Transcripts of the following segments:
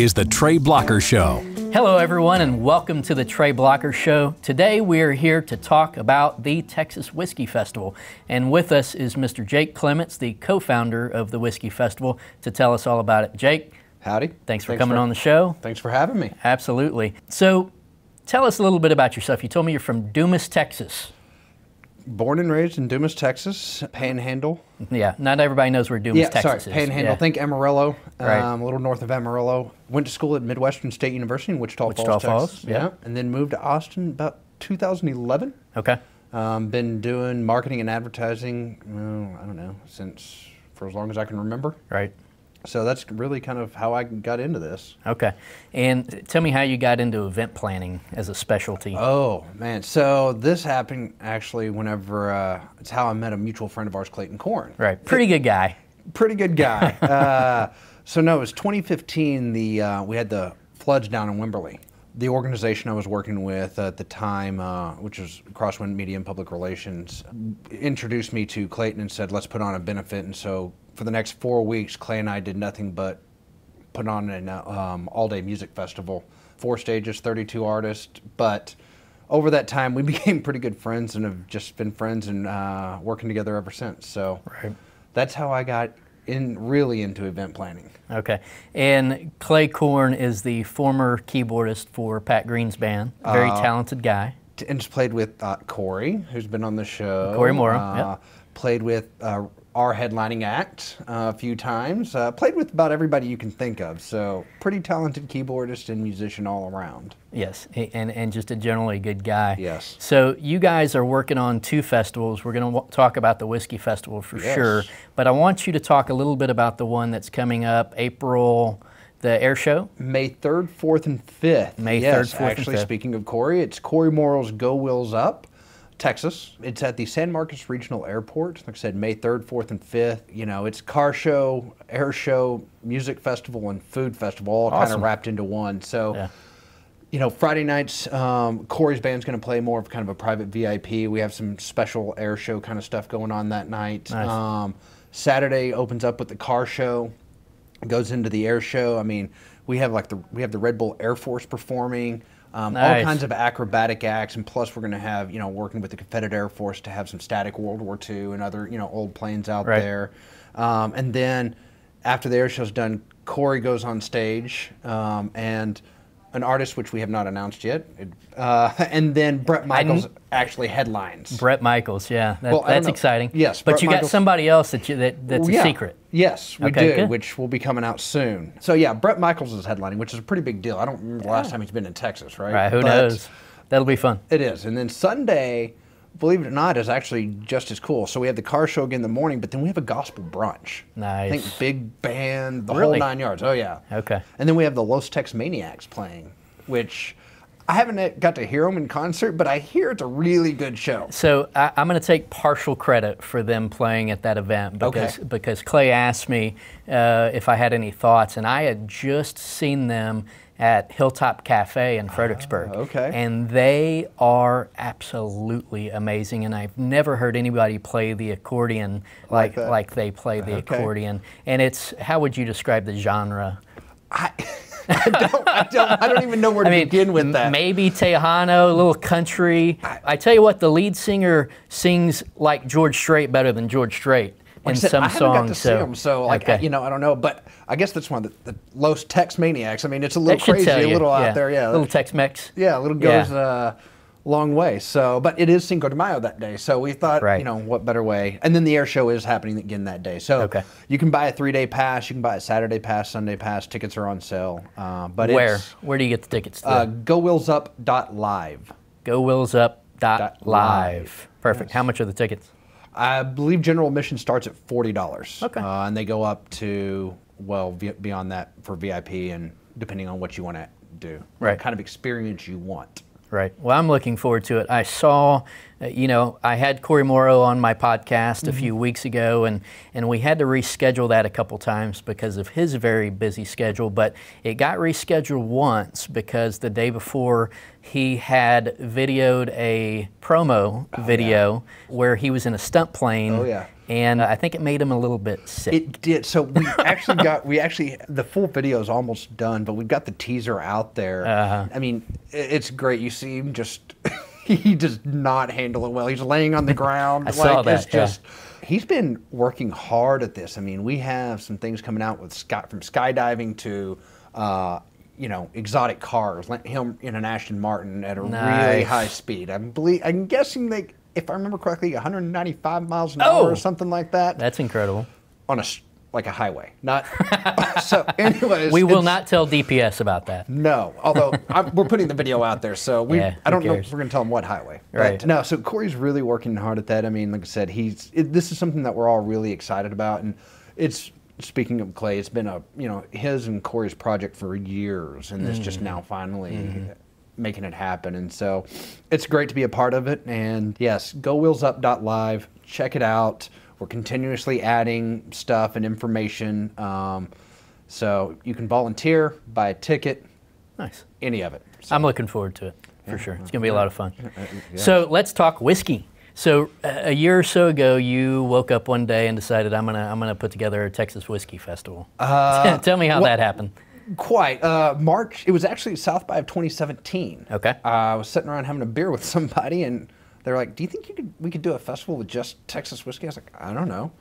This is the Trey Blocker Show. Hello, everyone, and welcome to the Trey Blocker Show. Today, we are here to talk about the Texas Whiskey Festival. And with us is Mr. Jake Clements, the co founder of the Whiskey Festival, to tell us all about it. Jake, Howdy. thanks for coming on the show. Thanks for having me. Absolutely. So, tell us a little bit about yourself. You told me you're from Dumas, Texas. Born and raised in Dumas, Texas, Panhandle. Yeah, not everybody knows where Dumas, yeah, Texas sorry, is. Panhandle. Yeah. Think Amarillo, Right. um, a little north of Amarillo. Went to school at Midwestern State University in Wichita, Wichita Falls, Falls, Texas. yeah. and then moved to Austin about 2011. Okay. Um, been doing marketing and advertising. oh, I don't know since for as long as I can remember. Right. So that's really kind of how I got into this. Okay. And tell me how you got into event planning as a specialty. Oh man, so this happened actually whenever uh, it's how I met a mutual friend of ours, Clayton Corn. right. Pretty good guy. pretty good guy. uh, so no, it was 2015. The uh, we had the floods down in Wimberley. The organization I was working with at the time, uh, which was Crosswind Media and Public Relations, introduced me to Clayton and said, "Let's put on a benefit." And so for the next four weeks, Clay and I did nothing but put on an um, all-day music festival, four stages, 32 artists. But over that time, we became pretty good friends and have just been friends and uh, working together ever since. So Right. that's how I got in really into event planning. Okay. And Clay Corn is the former keyboardist for Pat Green's band. Very Uh, talented guy. And just played with uh, Cory, who's been on the show. Cory Morrow, Uh, yep. Played with uh, our headlining act uh, a few times. Uh, played with about everybody you can think of. So pretty talented keyboardist and musician all around. Yes, and, and just a generally good guy. Yes. So you guys are working on two festivals. We're going to w- talk about the Whiskey Festival for Yes. sure, but I want you to talk a little bit about the one that's coming up April, the air show. May 3rd, 4th, and 5th. May yes, 3rd, 4th, and actually, 5th. speaking of Cory, it's Cory Morrow's Go Wheels Up, Texas. It's at the San Marcos Regional Airport. Like I said, May 3rd, 4th, and 5th. You know, it's car show, air show, music festival, and food festival all kind of wrapped into one. So, Yeah. you know, Friday nights, um, Cory's band's going to play more of kind of a private VIP. We have some special air show kind of stuff going on that night. Nice. Um, Saturday opens up with the car show, goes into the air show. I mean, we have like the we have the Red Bull Air Force performing. Um, all kinds of acrobatic acts, and plus we're going to have you know working with the Confederate Air Force to have some static World War II and other you know old planes out Right. there, um, and then after the air show's done, Cory goes on stage and and an artist which we have not announced yet, uh, and then Bret Michaels actually headlines. Bret Michaels, yeah, that, Well, that's exciting. Yes, but Bret you got somebody else that you, that, that's a Yeah. secret. Yes, we Okay, do, good. which will be coming out soon. So yeah, Bret Michaels is headlining, which is a pretty big deal. I don't remember the last time he's been in Texas, right? Right? Who But knows? That'll be fun. It is, and then Sunday, believe it or not, is actually just as cool. So we have the car show again in the morning, but then we have a gospel brunch. Nice. I think big band, the Really? whole nine yards. Oh yeah. Okay. And then we have the Los Texmaniacs playing, which I haven't got to hear them in concert, but I hear it's a really good show. So I, I'm going to take partial credit for them playing at that event because Okay. because Clay asked me uh, if I had any thoughts, and I had just seen them at Hilltop Cafe in Fredericksburg. Ah, okay. And they are absolutely amazing, and I've never heard anybody play the accordion like Like like, they play the Okay. accordion. And it's how would you describe the genre? I, I don't, I don't, I don't even know where to I mean, begin with that. Maybe Tejano, a little country. I, tell you what, the lead singer sings like George Strait better than George Strait in I said, some I haven't songs. got to see so, them, so like okay. you know, I don't know, but I guess that's one of the, the Los Texmaniacs. I mean, it's a little crazy, a little yeah. out there, yeah, A little Tex-Mex. yeah, a little Yeah. goes uh, a long way. So, but it is Cinco de Mayo that day, so we thought, Right. you know, what better way? And then the air show is happening again that day, so Okay. you can buy a three day pass, you can buy a Saturday pass, Sunday pass. Tickets are on sale, uh, but Where? it's Where do you get the tickets? Uh? GoWheelsUp.live. GoWheelsUp.live. live. Perfect. How much are the tickets? I believe general admission starts at forty dollars. Okay. Uh, and they go up to well beyond that for VIP and depending on what you want to do, Right. what kind of experience you want. Right. Well, I'm looking forward to it. I saw, you know, I had Cory Morrow on my podcast a few weeks ago, and, and we had to reschedule that a couple times because of his very busy schedule. But it got rescheduled once because the day before he had videoed a promo video where he was in a stunt plane. Oh, yeah. And I think it made him a little bit sick. It did. So we actually got we actually the full video is almost done, but we've got the teaser out there. Uh-huh. I mean, it's great. You see him just he does not handle it well. He's laying on the ground. I saw that, It's yeah. just he's been working hard at this. I mean, we have some things coming out with sky, from skydiving to. Uh, you know, exotic cars. like Him in an Aston Martin at a really high speed. I believe. I'm guessing they, if I remember correctly, 195 miles an Oh! hour or something like that That's incredible. on a like a highway, not. so, anyways, We will not tell DPS about that. No, although I'm, we're putting the video out there, so we. Yeah, I don't cares? know if we're going to tell them what highway. Right. no, so Cory's really working hard at that. I mean, like I said, he's. It, this is something that we're all really excited about, and it's. Speaking of Clay, it's been a you know his and Cory's project for years, and it's Mm-hmm. just now finally making it happen. And so, it's great to be a part of it. And yes, GoWheelsUp.live, check it out. We're continuously adding stuff and information. Um, so you can volunteer, buy a ticket, Nice. any of it. So, I'm looking forward to it for sure. It's going to be a lot of fun. So let's talk whiskey. So uh, a year or so ago, you woke up one day and decided I'm gonna I'm gonna put together a Texas whiskey festival. Tell me how well- that happened. quite uh, March. It was actually South by of 2017. Okay. Uh, I was sitting around having a beer with somebody, and they're like, "Do you think you could we could do a festival with just Texas whiskey?" I was like, "I don't know."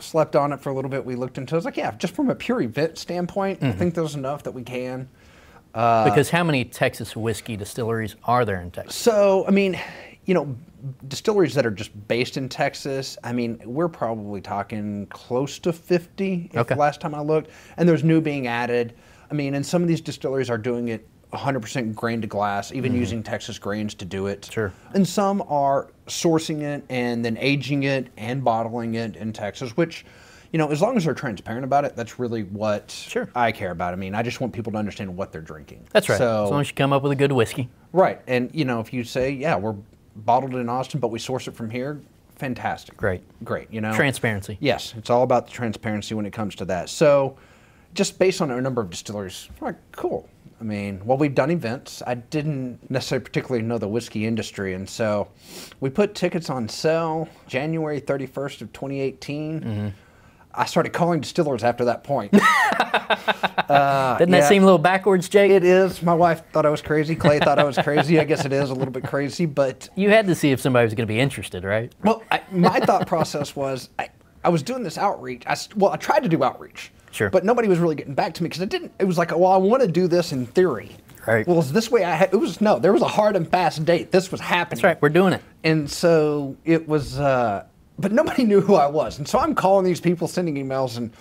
Slept on it for a little bit. We looked into. it. I was like, "Yeah, just from a pure event standpoint, Mm-hmm. I think there's enough that we can." because how many Texas whiskey distilleries are there in Texas? So, I mean, you know, distilleries that are just based in Texas, I mean, we're probably talking close to 50 if Okay. last time I looked. And there's new being added. I mean, and some of these distilleries are doing it 100% grain to glass, even mm-hmm. using Texas grains to do it. Sure. And some are sourcing it and then aging it and bottling it in Texas, which, you know, as long as they're transparent about it, that's really what Sure. I care about. I mean, I just want people to understand what they're drinking. That's right. So, as long as you come up with a good whiskey. Right. And, you know, if you say, yeah, we're bottled in Austin, but we source it from here, fantastic. Great. Great. You know, Transparency. Yes. It's all about the transparency when it comes to that. So, just based on a number of distilleries, I'm like, cool. I mean, well, we've done events. I didn't necessarily particularly know the whiskey industry. And so we put tickets on sale January 31st of 2018. Mm-hmm. I started calling distillers after that point. Doesn't that seem a little backwards, Jake? it is. My wife thought I was crazy. Clay thought I was crazy. I guess it is a little bit crazy, but you had to see if somebody was going to be interested, right? Well, I, my thought process was I, I was doing this outreach. I, well, I tried to do outreach. Sure. But nobody was really getting back to me because I didn't. It was like, well, I want to do this in theory. Right. Well, is this way I had? It was no. There was a hard and fast date. This was happening. That's right. We're doing it. And so it was, uh, but nobody knew who I was. And so I'm calling these people, sending emails, and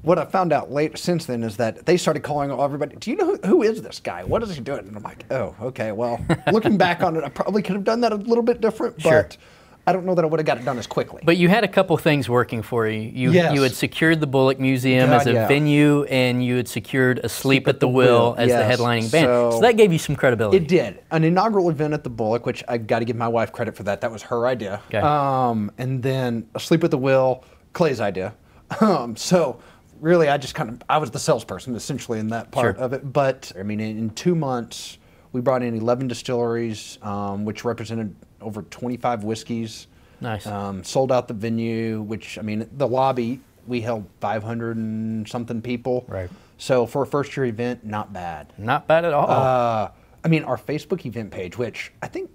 what I found out later since then is that they started calling everybody. Do you know who, who is this guy? What is he doing? And I'm like, oh, okay. Well, looking back on it, I probably could have done that a little bit different, Sure. but I don't know that I would have got it done as quickly. But you had a couple things working for you. You Yes. you had secured the Bullock Museum God, as a yeah. venue, and you had secured Asleep at the Wheel as yes. the headlining band. So, So- that gave you some credibility. It did an inaugural event at the Bullock, which I got to give my wife credit for that. That was her idea. Okay. Um, and then Asleep at the Wheel, Clay's idea. Um, so really, I just kind of I was the salesperson essentially in that part Sure. of it. But I mean, in, in two months, we brought in 11 distilleries, um, which represented over 25 whiskeys. Nice. Um, sold out the venue, which I mean, the lobby we held 500 and something people. Right. So for a first year event, not bad. Not bad at all. Uh, I mean, our Facebook event page, which I think,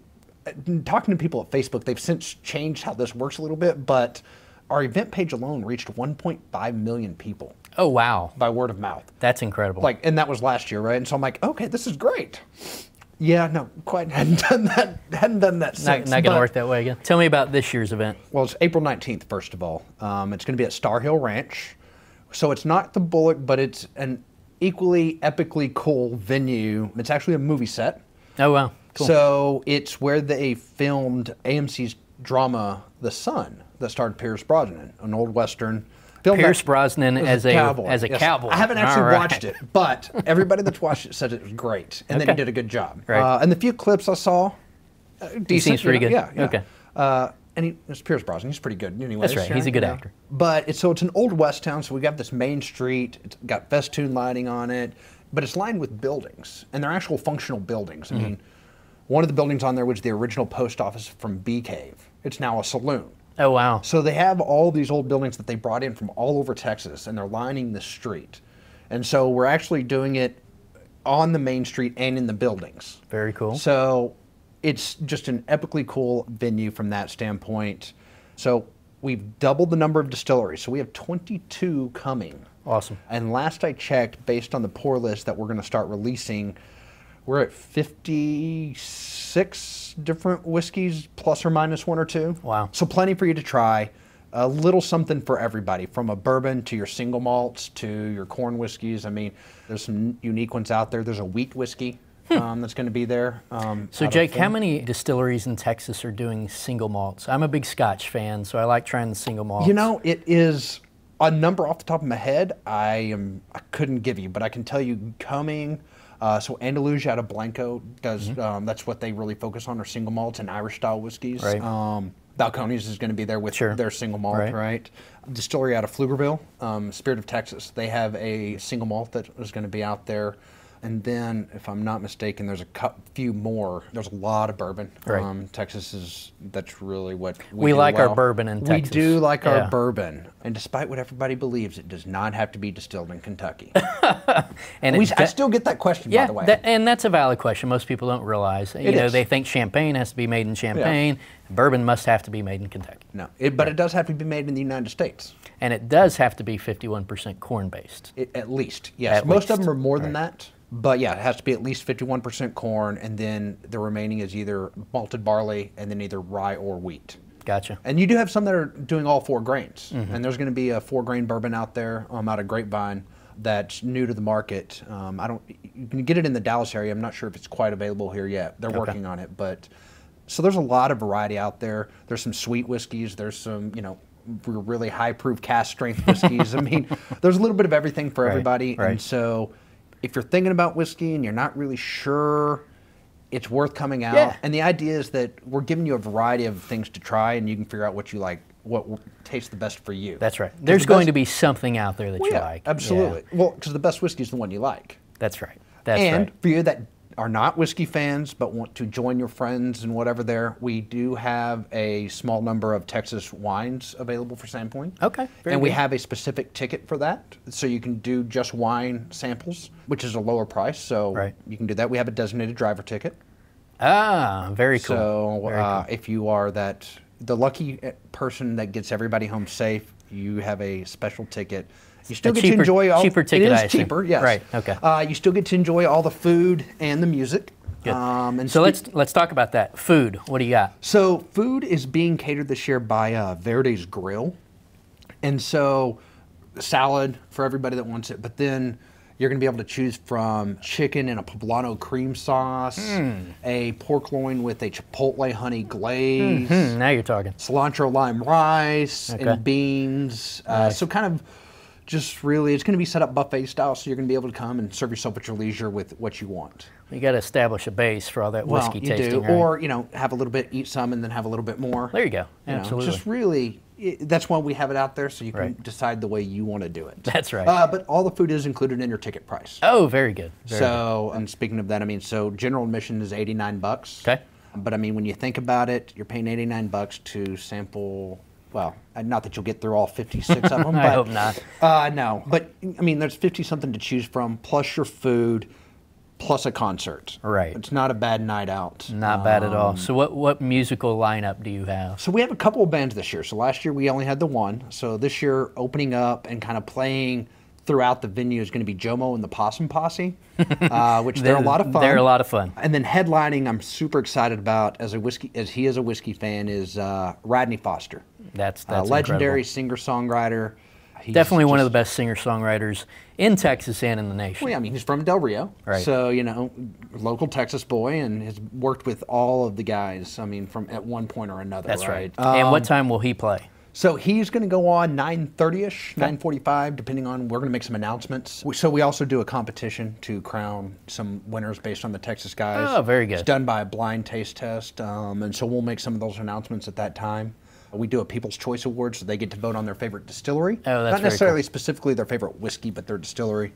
uh, talking to people at Facebook, they've since changed how this works a little bit, but our event page alone reached 1.5 million people oh wow, by word of mouth. that's incredible. Like, and that was last year, right? And so I'm like, okay, this is great. Yeah, no, quite hadn't done that. Hadn't done that not, since. not going to work that way again. Tell me about this year's event. Well, it's April 19th, first of all. Um, it's going to be at Star Hill Ranch. So it's not the Bullock, but it's an equally epically cool venue. It's actually a movie set. Oh wow, cool. So it's where they filmed AMC's drama The Son that starred Pierce Brosnan, an old western. Filmed Pierce that- Brosnan as a cowboy. as a Yes. cowboy. I haven't actually All right. watched it, but everybody that's watched it said it was great, and then he did a good job. Right. Uh, and the few clips I saw, uh, decent. seems you pretty know, good. Yeah, yeah. Okay. Uh, and he, it's Pierce Brosnan. He's pretty good, anyways. That's right. He's a good know. actor. But it's, so it's an old west town. So we got this main street. It's got festoon lighting on it, but it's lined with buildings, and they're actual functional buildings. I Mm-hmm. mean, one of the buildings on there was the original post office from Bee Cave. It's now a saloon. Oh wow. So they have all these old buildings that they brought in from all over Texas, and they're lining the street. And so we're actually doing it on the main street and in the buildings. Very cool. So it's just an epically cool venue from that standpoint. So we've doubled the number of distilleries. So we have 22 coming. Awesome. And last I checked, based on the pour list that we're going to start releasing, we're at 56 different whiskeys, plus or minus one or two. Wow. So plenty for you to try. A little something for everybody, from a bourbon to your single malts to your corn whiskeys. I mean, there's some unique ones out there. There's a wheat whiskey um, that's going to be there. Um, Hmm. So, Jake, how many distilleries in Texas are doing single malts? I'm a big Scotch fan, so I like trying the single malts. You know, it is a number off the top of my head. I am I couldn't give you, but I can tell you coming. Uh, so Andalusia out of Blanco does. Um, that's what they really focus on are single malts and Irish style whiskeys. Right. Um, Balcones is going to be there with Sure. their single malt, Right. right? Distillery out of Pflugerville, um, Spirit of Texas. They have a single malt that is going to be out there. And then, if I'm not mistaken, there's a few more. There's a lot of bourbon. Right. Um, Texas is that's really what we, We like our bourbon in We do like Yeah. our bourbon, and despite what everybody believes, it does not have to be distilled in Kentucky. and we, I still get that question, yeah, by the way. that- and that's a valid question. Most people don't realize. You It know, is. they think champagne has to be made in Champagne. Bourbon must have to be made in Kentucky, no, it, but it does have to be made in the United States, and it does have to be 51% corn based. it, at least. Yes, At most of them are more than that, but yeah, it has to be at least 51% corn, and then the remaining is either malted barley and then either rye or wheat. Gotcha. And you do have some that are doing all four grains. Mm-hmm. And there's going to be a four grain bourbon out there um, out of Grapevine that's new to the market. Um, I don't. You can get it in the Dallas area. I'm not sure if it's quite available here yet. They're working on it, but so there's a lot of variety out there. There's some sweet whiskeys. There's some you know really high proof cask strength whiskeys. I mean, there's a little bit of everything for Right, everybody. right. And so if you're thinking about whiskey and you're not really sure it's worth coming out. Yeah. And the idea is that we're giving you a variety of things to try, and you can figure out what you like, what tastes the best for you. That's right. There's the going best- to be something out there that Well, you yeah, like. Absolutely. Yeah, Well, because the best whiskey is the one you like. that's right. That's and right. for you that are not whiskey fans but want to join your friends and whatever there, we do have a small number of Texas wines available for sampling. Okay, and we good. have a specific ticket for that. So you can do just wine samples, which is a lower price. So Right. you can do that. We have a designated driver ticket. Ah, very cool. So Very uh, if you are that the lucky uh, person that gets everybody home safe, you have a special ticket. You still A get cheaper- to enjoy all. cheaper ticket, It is cheaper, yes. Right, okay. Uh, you still get to enjoy all the food and the music. Good. Um, and so let's let's talk about that. Food. What do you got? So food is being catered this year by uh, Verde's Grill, and so salad for everybody that wants it. But then you're going to be able to choose from chicken and a poblano cream sauce, Hmm. a pork loin with a chipotle honey glaze, Hmm, now you're talking. cilantro lime rice Okay. and beans. Uh, so kind of just really, it's going to be set up buffet style. So you're going to be able to come and serve yourself at your leisure with what you want. You got to establish a base for all that whiskey well, you tasting. do, right? or you know, have a little bit, eat some, and then have a little bit more. there you go. You know, Absolutely. just really, i that's why we have it out there, so you can Right. decide the way you want to do it. That's right. Uh, but all the food is included in your ticket price. oh, very good. Very so, and speaking of that, I mean, so general admission is eighty nine bucks. Okay. But I mean, when you think about it, you're paying eighty nine bucks to sample. Well, not that you'll get through all fifty six of them. I but, hope not. Uh, no, but I mean, there's fifty something to choose from, plus your food, plus a concert. Right. It's not a bad night out. Not bad at Um, all. So what what musical lineup do you have? So we have a couple of bands this year. So last year we only had the one. So this year, opening up and kind of playing throughout the venue is going to be Jomo and the Possum Posse, uh, which they're, a lot of fun. They're a lot of fun. And then headlining, I'm super excited about as a whiskey as he is a whiskey fan is uh, Radney Foster, That's that's legendary singer songwriter. Definitely one of the best singer songwriters in Texas and in the nation. Well, yeah, I mean, he's from Del Rio, Right. so you know, local Texas boy, and has worked with all of the guys. I mean, from at one point or another. That's right. right. and Um, what time will he play? So he's going to go on 9:30ish, 9:45, depending on. We're going to make some announcements. So we also do a competition to crown some winners based on the Texas guys. Oh, very good. It's done by a blind taste test, um, and so we'll make some of those announcements at that time. We do a People's Choice Award, so they get to vote on their favorite distillery. Oh, that's Not necessarily cool. specifically their favorite whiskey, but their distillery.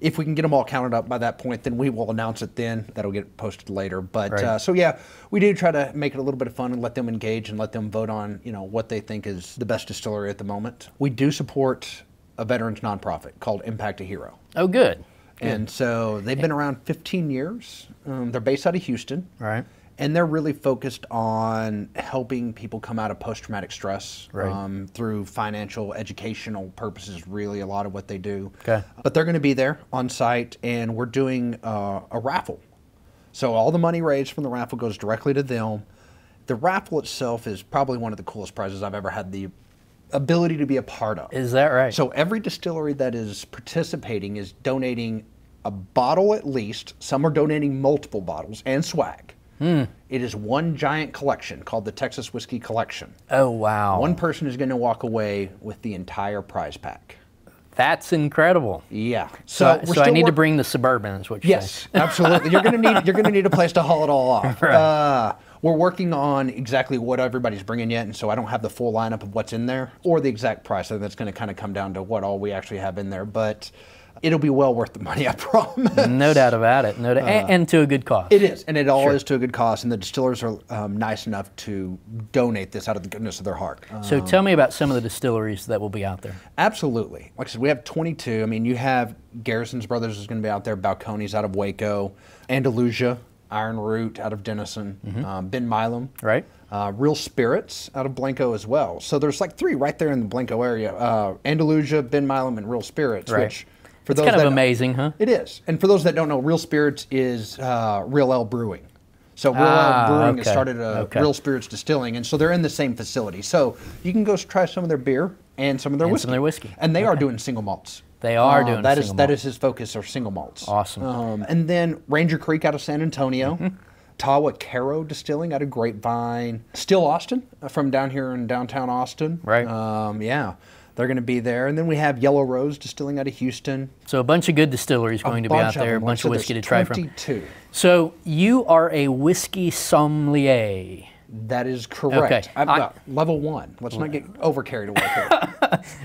if we can get them all counted up by that point, then we will announce it then. That'll get posted later. But Right. uh, so yeah, we do try to make it a little bit of fun and let them engage and let them vote on you know what they think is the best distillery at the moment. We do support a veterans nonprofit called Impact a Hero. Oh, good. And so they've been around 15 years. Um, they're based out of Houston. Right. And they're really focused on helping people come out of post traumatic stress Right. um, through financial, educational purposes, really, a lot of what they do. Okay. But they're going to be there on site, and we're doing uh, a raffle. So all the money raised from the raffle goes directly to them. The raffle itself is probably one of the coolest prizes I've ever had the ability to be a part of. Is that right? So every distillery that is participating is donating a bottle at least. Some are donating multiple bottles and swag. Hmm. It is one giant collection called the Texas Whiskey Collection. oh, wow. One person is going to walk away with the entire prize pack. That's incredible. Yeah. So, we're so I need to bring the Suburban, is what you're Yes, absolutely. You're gonna need you're gonna need a place to haul it all off. Uh, we're working on exactly what everybody's bringing yet, and so I don't have the full lineup of what's in there or the exact price. So that's going to kind of come down to what all we actually have in there, but it'll be well worth the money, I promise. No doubt about it. No doubt. and, and to a good cause. Uh, It is, and it all Sure. is to a good cause, and the distillers are um, nice enough to donate this out of the goodness of their heart. Uh, So tell me about some of the distilleries that will be out there. Absolutely. Like I said, we have 22. I mean, you have Garrison's Brothers is going to be out there, Balcones out of Waco, Andalusia, Ironroot out of Denison, um, Ben Milam. Right. Uh, Real Spirits out of Blanco as well. So there's like three right there in the Blanco area uh, Andalusia, Ben Milam, and Real Spirits, Right. which for It's those kind of amazing, huh? It is. And for those that don't know, Real Spirits is uh, Real Ale Brewing. So Real Ah, Ale Brewing has started a Okay. Real Spirits Distilling, and so they're in the same facility. So you can go try some of their beer and some of their And whiskey. some of their whiskey. And they are doing single malts. They are Uh, doing that is that is his focus are single malts. Awesome. Um, and then Ranger Creek out of San Antonio. Tahwahkaro Distilling out of Grapevine. Still Austin uh, from down here in downtown Austin. Right. Um, yeah, they're going to be there. And then we have Yellow Rose Distilling out of Houston. So a bunch of good distilleries going to be out there, a them. Like I bunch said, of whiskey to try from. 22. So you are a whiskey sommelier. That is correct. Okay. I'm, I- level one. Let's not get over carried away here.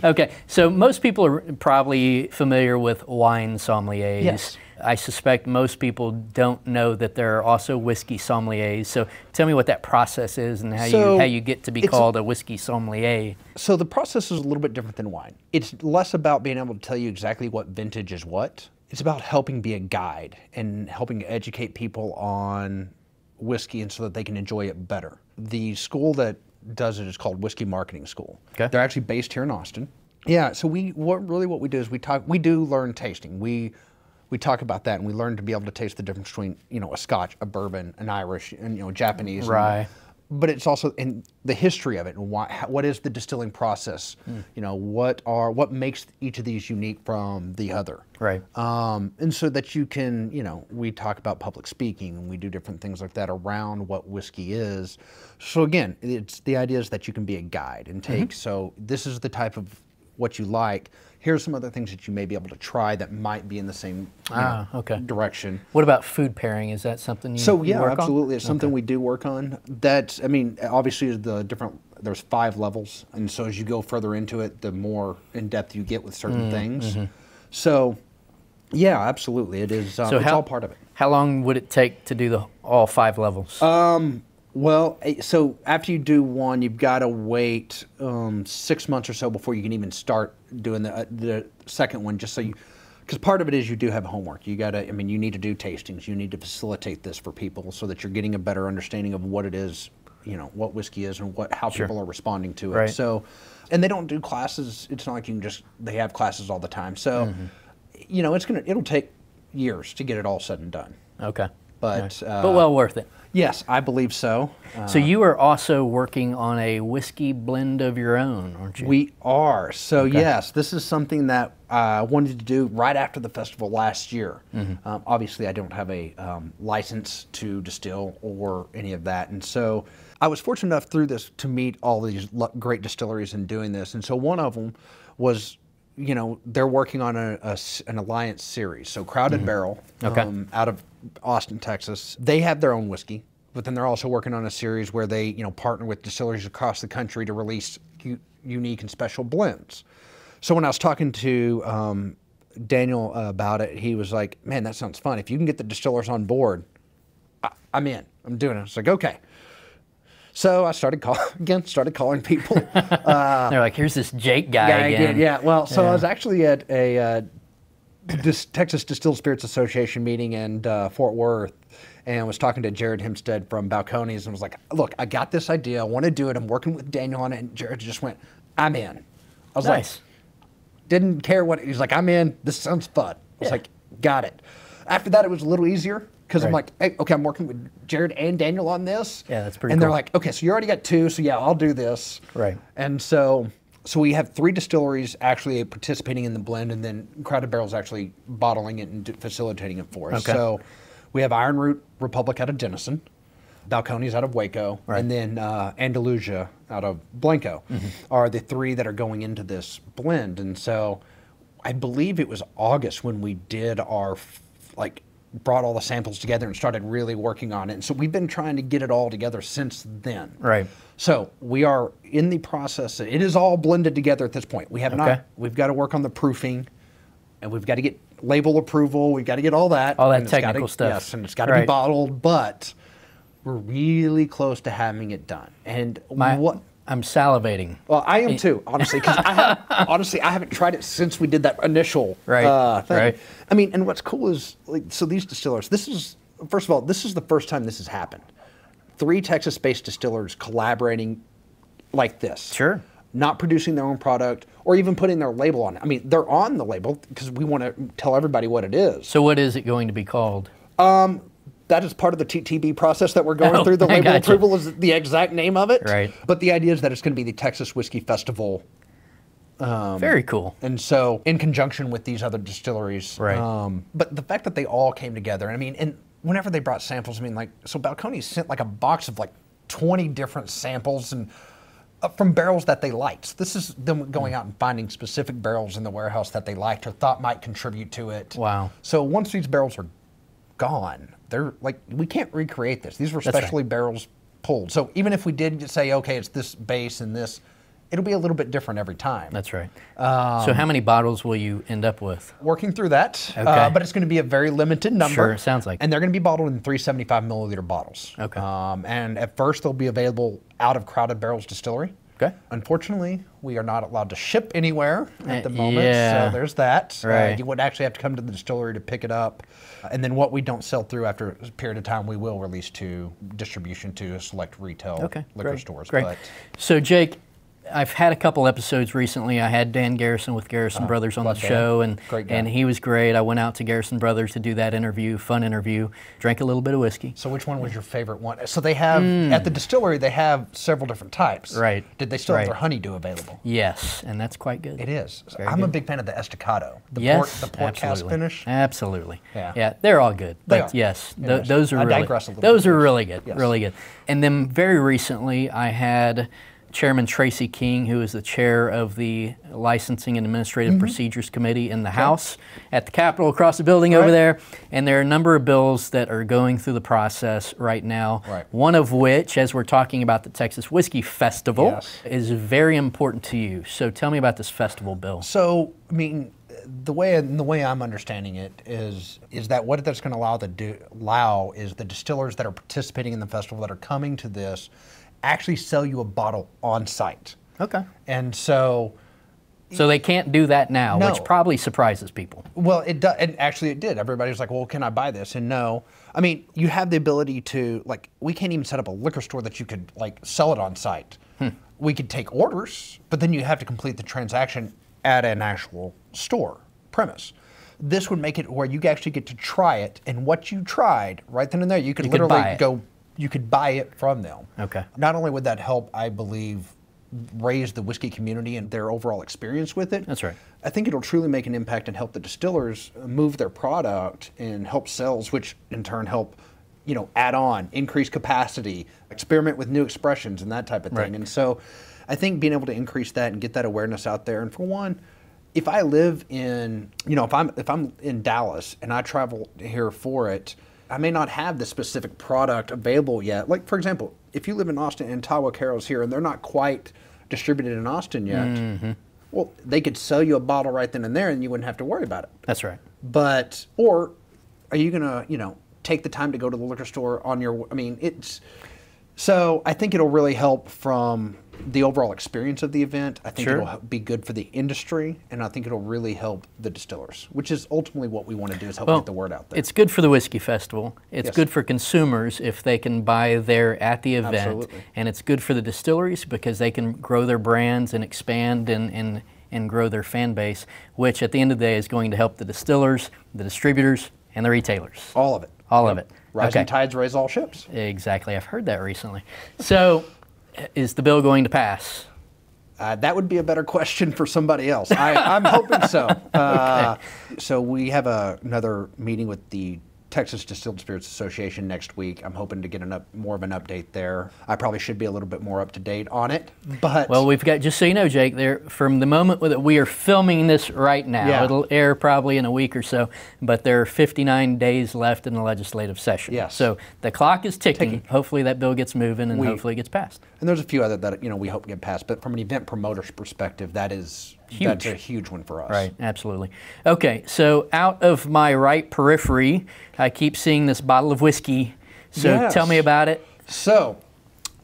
Okay, so most people are probably familiar with wine sommeliers. Yes. I suspect most people don't know that there are also whiskey sommeliers. So tell me what that process is and how So, you how you get to be called a whiskey sommelier. so the process is a little bit different than wine. It's less about being able to tell you exactly what vintage is what. It's about helping be a guide and helping educate people on whiskey and so that they can enjoy it better. The school that does it is called Whiskey Marketing School. Okay. They're actually based here in Austin. Yeah, so we what really what we do is we talk we do learn tasting. We we talk about that and we learn to be able to taste the difference between, you know, a Scotch, a bourbon, an Irish, and you know, Japanese. and- Right. but it's also in the history of it and why, how, what is the distilling process Hmm. you know what are what makes each of these unique from the other Right. um, and so that you can you know we talk about public speaking and we do different things like that around what whiskey is so again it's the idea is that you can be a guide and take Mm-hmm. so this is the type of what you like here's some other things that you may be able to try that might be in the same Ah, know, okay. direction What about food pairing? Is that something you so you yeah, work on? absolutely. It's something we do work on. That I mean, obviously the different there's five levels, and so as you go further into it, the more in depth you get with Mm, certain things. So yeah, absolutely, it is. Um, So it's how, all part of it. How long would it take to do the all five levels? Well, eh, so after you do one, you've got to wait um, six months or so before you can even start doing the uh, the second one, just so you. Because part of it is you do have homework. You got to. I mean, you need to do tastings. You need to facilitate this for people so that you're getting a better understanding of what it is. You know what whiskey is and what how Sure. people are responding to it. Right. So, and they don't do classes. It's not like you can just. They have classes all the time. So, Mm-hmm. you know, it's gonna. It'll take years to get it all said and done. okay. But uh, but well worth it. Yes, I believe so. Uh, So you are also working on a whiskey blend of your own, aren't you? We are. So, yes, this is something that I wanted to do right after the festival last year. Mm-hmm. Um, obviously, I don't have a um, license to distill or any of that. And so I was fortunate enough through this to meet all these great distilleries in doing this. And so one of them was. You know, they're working on a, a an alliance series. So, Crowded Barrel, Mm-hmm. Okay. um, out of Austin, Texas, they have their own whiskey, but then they're also working on a series where they, you know, partner with distilleries across the country to release unique and special blends. So when I was talking to um, Daniel uh, about it. He was like, "Man, that sounds fun. If you can get the distillers on board, I, I'm in. I'm doing it." I was like, "Okay." So I started calling again. Started calling people. They're like, here's this Jake guy yeah, I again. did, yeah. Well, so Yeah. I was actually at a uh, dis- Texas Distilled Spirits Association meeting in uh, Fort Worth, and was talking to Jared Himstedt from Balcones and was like, "Look, I got this idea. I want to do it. I'm working with Daniel on it." And Jared just went, "I'm in." I was Nice. like, didn't care what he's like. I'm in. This sounds fun. I was Yeah. like, got it. After that, it was a little easier because I'm like, hey, okay, I'm working with Jared and Daniel on this. Yeah, that's pretty cool. And they're like, okay, so you already got two, so yeah, I'll do this. Right. And so, so we have three distilleries actually participating in the blend, and then Crowded Barrel's actually bottling it and d- facilitating it for us. Okay. So, we have Ironroot Republic out of Denison, Balcones out of Waco, Right. and then uh, Andalusia out of Blanco Mm-hmm. are the three that are going into this blend. And so, I believe it was August when we did our f- like brought all the samples together and started really working on it. And so we've been trying to get it all together since then. Right. So we are in the process. It is all blended together at this point. We have Okay. not. We've got to work on the proofing, and we've got to get label approval. We've got to get all that. All that it's gotta- technical stuff. Yes, and it's got to Right. be bottled. But we're really close to having it done. And My, what? I'm salivating. Well, I am too, honestly, because I honestly I haven't tried it since we did that initial Right, uh, thing. right. I mean, and what's cool is like so these distillers. This is first of all, this is the first time this has happened. Three Texas-based distillers collaborating like this. Sure. Not producing their own product or even putting their label on it. I mean, they're on the label because we want to tell everybody what it is. So, what is it going to be called? That is part of the TTB process that we're going Oh, through. The label approval is the exact name of it. Right. But the idea is that it's going to be the Texas Whiskey Festival Um, Very cool. And so, in conjunction with these other distilleries, Right. Um, but the fact that they all came together, I mean, and whenever they brought samples, I mean, like, so Balcones sent like a box of like 20 different samples and uh, from barrels that they liked. This is them going out and finding specific barrels in the warehouse that they liked or thought might contribute to it. Wow. So once these barrels are gone, they're like, we can't recreate this. These were That's right. specially barrels pulled. So even if we did say, okay, it's this base and this, it'll be a little bit different every time. That's right. Um, so, how many bottles will you end up with? working through that. Okay. Uh, but it's going to be a very limited number. Sure, sounds like And they're going to be bottled in 375 milliliter bottles. Okay. Um, and at first, they'll be available out of Crowded Barrels Distillery. Okay. Unfortunately, we are not allowed to ship anywhere at the Uh, moment. yeah. So there's that. Uh, Right. you would actually have to come to the distillery to pick it up. And then what we don't sell through after a period of time, we will release to distribution to select retail Okay. liquor great, stores. Great. But So, Jake, I've had a couple episodes recently. I had Dan Garrison with Garrison Brothers on the Dan. show, and and he was great. I went out to Garrison Brothers to do that interview, fun interview. Drank a little bit of whiskey. So which one was your favorite one? So they have at the distillery they have several different types. Hmm. Right. Did they still Right. have their honeydew available? Yes, and that's quite good. It is. Very I'm a big fan of the estacado. The yes, port, the port cask absolutely. finish. Absolutely. Yeah. Yeah, they're all good. They but are. yes, th- those are I really digress a little those bit. are really good. Yes. Really good. And then very recently, I had Chairman Tracy King, who is the chair of the Licensing and Administrative Mm-hmm. Procedures Committee in the House at the Capitol across the building over Right. there. And there are a number of bills that are going through the process right now. Right. One of which, as we're talking about the Texas Whiskey Festival, Yes. is very important to you. So tell me about this festival bill. So I mean, the way the way I'm understanding it is is that what that's going to allow the do, allow is the distillers that are participating in the festival that are coming to this actually sell you a bottle on site. Okay. And so So they can't do that now, No. which probably surprises people. Well, it does, and actually it did. Everybody was like, "Well, can I buy this?" And no, I mean, you have the ability to like. We can't even set up a liquor store that you could like sell it on site. Hmm. We could take orders, but then you have to complete the transaction at an actual store premise. This would make it where you actually get to try it, and what you tried right then and there, you could You literally buy it. go. You could buy it from them. Okay. Not only would that help, I believe, raise the whiskey community and their overall experience with it. That's right. I think it'll truly make an impact and help the distillers move their product and help sales, which in turn help, you know, add on, increase capacity, experiment with new expressions and that type of thing. Right. And so, I think being able to increase that and get that awareness out there, and for one, if I live in, you know, if I'm if I'm in Dallas and I travel here for it, I may not have the specific product available yet. Like for example, if you live in Austin and Tahwahkaro's here and they're not quite distributed in Austin yet, mm-hmm. Well, they could sell you a bottle right then and there, and you wouldn't have to worry about it. That's right. But or are you gonna you know take the time to go to the liquor store on your? I mean, it's so I think it'll really help from the overall experience of the event. I think Sure. it'll be good for the industry, and I think it'll really help the distillers, which is ultimately what we want to do is help Well, get the word out there. It's good for the whiskey festival. It's Yes. good for consumers if they can buy there at the event, Absolutely. and it's good for the distilleries because they can grow their brands and expand and and and grow their fan base, which at the end of the day is going to help the distillers, the distributors, and the retailers. all of it. All of it. Rising Okay. tides raise all ships. Exactly. I've heard that recently. So, is the bill going to pass? Uh, that would be a better question for somebody else. I, I'm hoping so. Uh, So we have a, another meeting with the Texas Distilled Spirits Association next week. I'm hoping to get an up, more of an update there. I probably should be a little bit more up to date on it, but Well, we've got just so you know, Jake. There, from the moment that we are filming this right now, Yeah. it'll air probably in a week or so. But there are 59 days left in the legislative session. Yes. So the clock is ticking. Ticking. Hopefully that bill gets moving, and We- hopefully it gets passed. and there's a few other that you know we hope get passed. But from an event promoter's perspective, that is that's a huge one for us. Right, absolutely. Okay, so out of my right periphery, I keep seeing this bottle of whiskey. So Yes. tell me about it. So,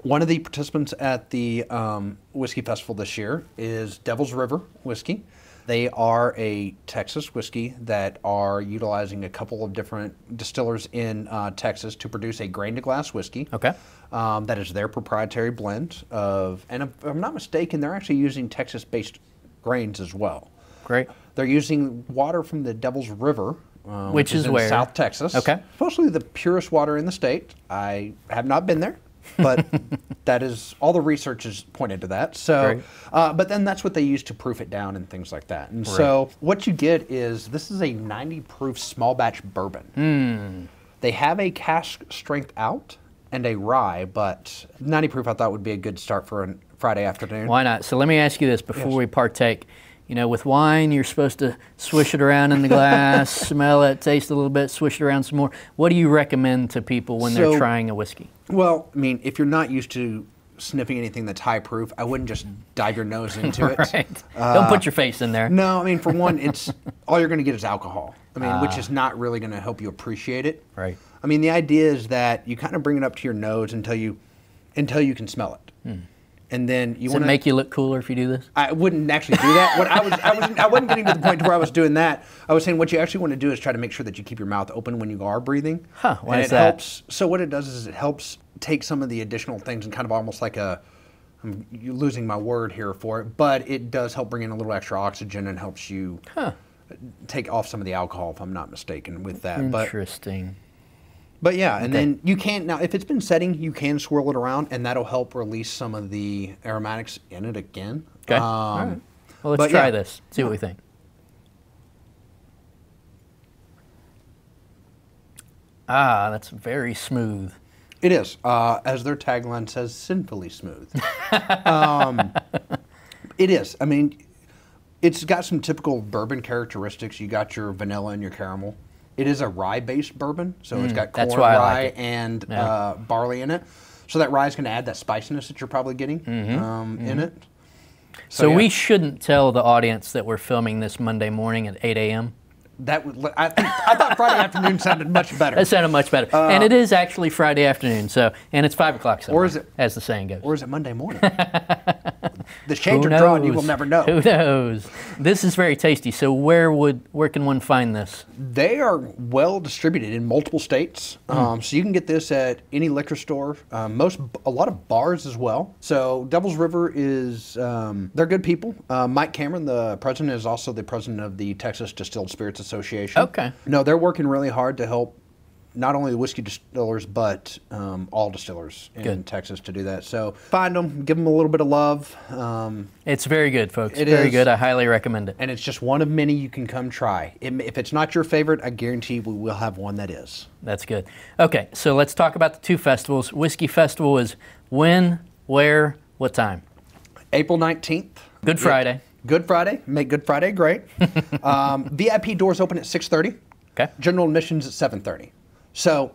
one of the participants at the um, whiskey festival this year is Devil's River Whiskey. They are a Texas whiskey that are utilizing a couple of different distillers in uh, Texas to produce a grain to glass whiskey. Okay. Um, that is their proprietary blend of, and if I'm not mistaken, they're actually using Texas-based grains as well. Great. They're using water from the Devil's River, uh, Which is in where? South Texas. Okay. Supposedly the purest water in the state. I have not been there, but that is all the research has pointed to that. So, uh, but then that's what they use to proof it down and things like that. And so what you get is this is a 90 proof small batch bourbon. Hmm. They have a cask strength out and a rye, but 90 proof I thought would be a good start for a Friday afternoon. Why not? So let me ask you this before Yes. we partake. You know, with wine, you're supposed to swish it around in the glass, smell it, taste a little bit, swish it around some more. What do you recommend to people when they're trying a whiskey? Well, I mean, if you're not used to sniffing anything that's high proof, I wouldn't just dive your nose into it. Right. Don't put your face in there. No, I mean, for one, it's all you're going to get is alcohol. I mean, which is not really going to help you appreciate it. Ah. Right. I mean, the idea is that you kind of bring it up to your nose until you until you can smell it, and then you want it make you look cooler if you do this? I wouldn't actually do that. What I was, I was, I wasn't getting to the point to where I was doing that. I was saying what you actually want to do is try to make sure that you keep your mouth open when you are breathing. Huh, why and is it that? helps. So what it does is it helps take some of the additional things and kind of almost like a. I'm losing my word here for it, but it does help bring in a little extra oxygen and helps you take off some of the alcohol, if I'm not mistaken, with that. Interesting. but yeah, and then you can now if it's been setting, you can swirl it around, and that'll help release some of the aromatics in it again. Okay. Um, All right. Well, let's but try yeah. this. See what we think. Ah, that's very smooth. It is, uh, as their tagline says, sinfully smooth. um, it is. I mean, it's got some typical bourbon characteristics. You got your vanilla and your caramel. It is a rye-based bourbon, so it's got corn, Mm, that's why I like rye, and Yeah. uh, barley in it. So that rye is going to add that spiciness that you're probably getting um, in it. Mm-hmm. So, yeah. we shouldn't tell the audience that we're filming this Monday morning at 8 a.m. That would. I I thought Friday afternoon sounded much better. That sounded much better. and it is actually Friday afternoon, so and it's five o'clock. Somewhere, Uh, Or is it- as the saying goes? Or is it Monday morning? the shades are drawn. You will never know. Who knows? This is very tasty. So where would where can one find this? They are well distributed in multiple states, um, so you can get this at any liquor store. Um, most, a lot of bars as well. So Devil's River is um, they're good people. Uh, Mike Cameron, the president, is also the president of the Texas Distilled Spirits Association. Okay. No, they're working really hard to help not only the whiskey distillers but um, all distillers in Good. Texas to do that. So find them, give them a little bit of love. Um, It's very good, folks. It very is. good. I highly recommend it. and it's just one of many you can come try. It- If it's not your favorite, I guarantee we will have one that is. That's good. Okay, so let's talk about the two festivals. Whiskey Festival is when, where, what time? April 19th. Good Friday. Good Friday. Make Good Friday great. um, VIP doors open at 6.30. Okay. General admissions at 7.30. So,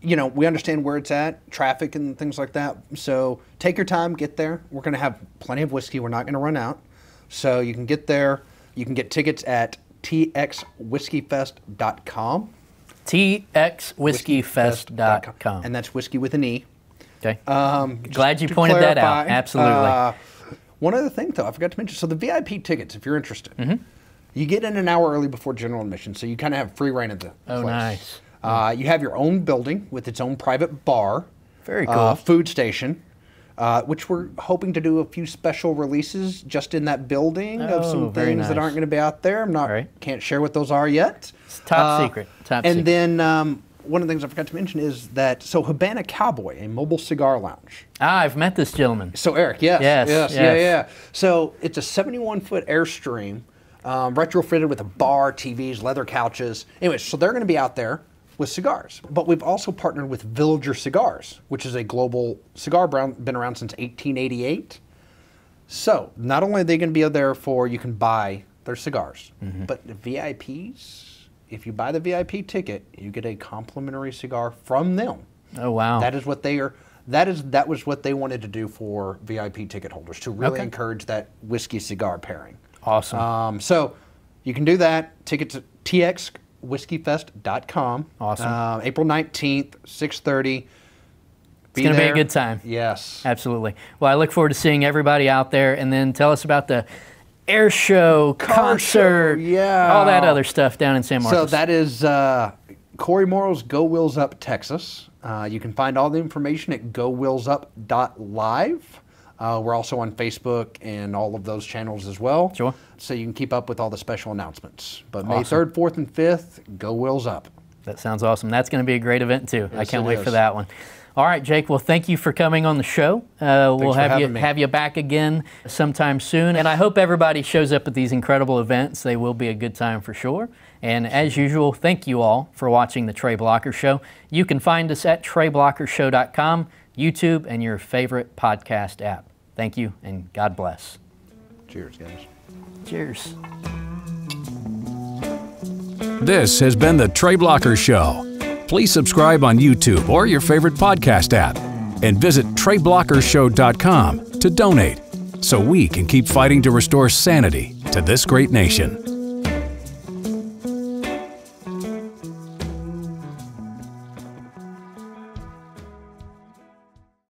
you know, we understand where it's at, traffic and things like that. So take your time, get there. We're going to have plenty of whiskey. We're not going to run out. So you can get there. You can get tickets at txwhiskeyfest.com. txwhiskeyfest.com. And that's whiskey with an E. Okay. Um, Glad you pointed that out. Absolutely. uh, one other thing, though, I forgot to mention. So the VIP tickets, if you're interested, Mm-hmm. you get in an hour early before general admission, so you kind of have free reign of the Oh, place. nice. Uh, you have your own building with its own private bar. Very uh, cool. food station. Uh, which we're hoping to do a few special releases just in that building of Oh, some very things that aren't going to be out there. I'm not Right. can't share what those are yet. It's top secret, top secret. and secret. then um, one of the things I forgot to mention is that so Habana Cowboy, a mobile cigar lounge. ah, I've met this gentleman. So Eric, yes, Yes, yes, yeah, yes. yeah. So it's a 71 foot airstream, um, retrofitted with a bar, TVs, leather couches. Anyway, so they're going to be out there with cigars. But we've also partnered with Villiger Cigars, which is a global cigar brand, been around since 1888. So not only are they going to be there for you can buy their cigars, Mm-hmm. but the VIPs, if you buy the VIP ticket, you get a complimentary cigar from them. Oh, wow. That is what they are. That is that was what they wanted to do for VIP ticket holders to really Okay. encourage that whiskey cigar pairing. awesome. Um, so you can do that. Tickets at txwhiskeyfest.com. Awesome. Um, April nineteenth, six thirty. It's gonna be a good time. Yes. Absolutely. Well, I look forward to seeing everybody out there, and then tell us about the air show, Car concert, show, yeah. all that other stuff down in San Marcos. So that is uh, Cory Morrow's Go Wheels Up Texas. Uh, you can find all the information at gowheelsup.live. Uh, we're also on Facebook and all of those channels as well. Sure. So you can keep up with all the special announcements. But May 3rd, 4th, and 5th, Go Wheels Up. That sounds awesome. That's going to be a great event too. I can't it wait for that one. All right, Jake. Well, thank you for coming on the show. Uh, we'll have you me. have you back again sometime soon. And I hope everybody shows up at these incredible events. They will be a good time for sure. And as usual, thank you all for watching the Trey Blocker Show. You can find us at TreyBlockerShow.com, YouTube, and your favorite podcast app. Thank you, and God bless. Cheers, guys. Cheers. This has been the Trey Blocker Show. Please subscribe on YouTube or your favorite podcast app and visit TreyBlockerShow.com to donate so we can keep fighting to restore sanity to this great nation.